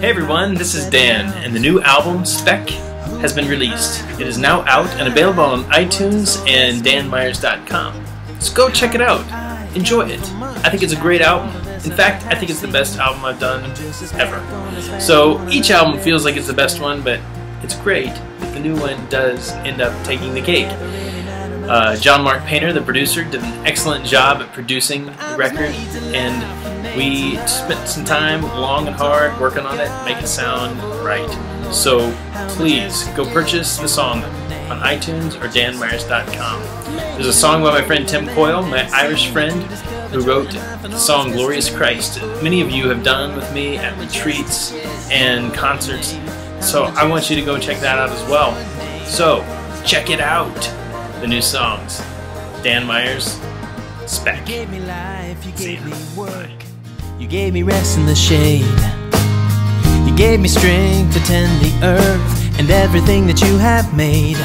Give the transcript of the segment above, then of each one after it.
Hey everyone, this is Dan, and the new album, Speck, has been released. It is now out and available on iTunes and danmeyers.com. So go check it out. Enjoy it. I think it's a great album. In fact, I think it's the best album I've done ever. So each album feels like it's the best one, but it's great. But the new one does end up taking the cake. Uh, John Mark Painter, the producer, did an excellent job at producing the record, and we spent some time long and hard working on it, make it sound right. So please go purchase the song on iTunes or danmeyers.com. There's a song by my friend Tim Coyle, my Irish friend, who wrote the song Glorious Christ. Many of you have done with me at retreats and concerts, so I want you to go check that out as well. So check it out the new songs. Dan Meyers, Speck. You gave me life, you gave me work. You gave me rest in the shade. You gave me strength to tend the earth and everything that you have made.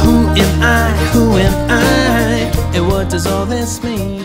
Who am I? Who am I? And what does all this mean?